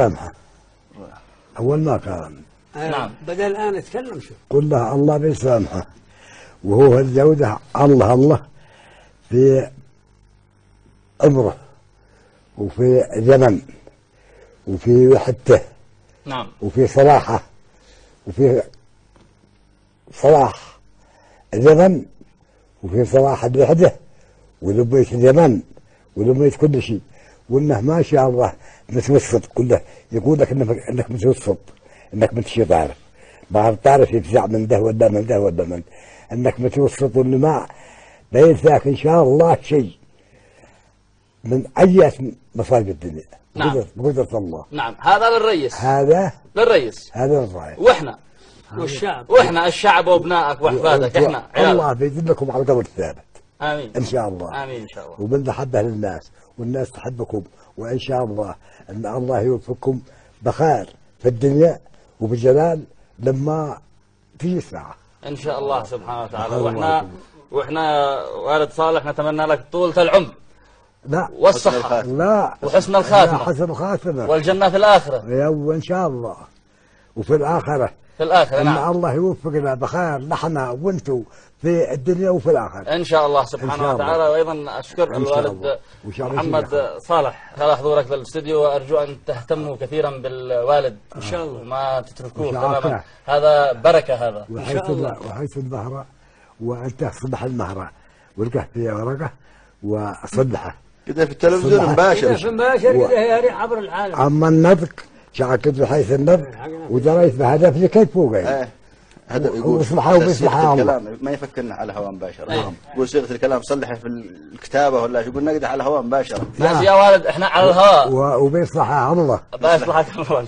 سامحه أول ما كان. نعم. بدل الآن اتكلم شو؟ قل له الله بيسامحه وهو الجودة الله الله في عمره وفي زمن وفي وحدته نعم. وفي صلاحة وفي صلاح زمن وفي صلاح الوحدة ولبية زمن ولبية كل شيء. وإنه ما شاء الله متوسط كله يقول لك انك إنك متوسط إنك مش تعرف ما تعرف يفزع من ده ولا من ده ولا من. إنك متوسط واللي ما ينفعك إن شاء الله شيء. من أي مصائب الدنيا. نعم. بقدرة- الله. نعم. هذا للرئيس. هذا؟ للرئيس. هذا الراعي وإحنا. والشعب. وإحنا الشعب وأبنائك وأحفادك. إحنا. الله بيدلكم على القبر الثابت آمين. إن شاء الله. آمين إن شاء الله. ومن محبه للناس والناس تحبكم وإن شاء الله أن الله يوفقكم بخير في الدنيا وبجلال لما تيجي الساعة. إن شاء الله سبحانه وتعالى. وإحنا. وإحنا والد صالح نتمنى لك طولة العمر. لا. والصحة. لا. وحسن الخاتمة. حسن الخاتمة. والجنة في الآخرة. يو ان شاء الله. وفي الآخرة. في الآخرة إن نعم. الله يوفقنا بخير نحن وأنتم في الدنيا وفي الآخرة. إن شاء الله إن سبحانه شاء الله. وتعالى وأيضا اشكر إن شاء الوالد محمد. صالح على حضورك للاستوديو وأرجو أن تهتموا كثيرا بالوالد. إن شاء الله. وما تتركوه إن. تماما. هذا بركة هذا. وحيث شاء الله. وحيث النهر وانت تصلح النهر ولقى فيها ورقة وصلحه كده في التلفزيون مباشر. في مباشر عبر العالم. أما النطق شعكت بحيث النطق ودريت بهدف لي كيف فوق إيه هذا يقول وبيسمعها وبيسمعها صيغة الله. الكلام ما يفكرنا على هواء مباشرة. أيه. يقول صيغة الكلام صلحها في الكتابة ولا يقول نقدح على هواء مباشرة. ناس يا والد إحنا على الهواء وبيصلحها الله الله. يصلحك الله.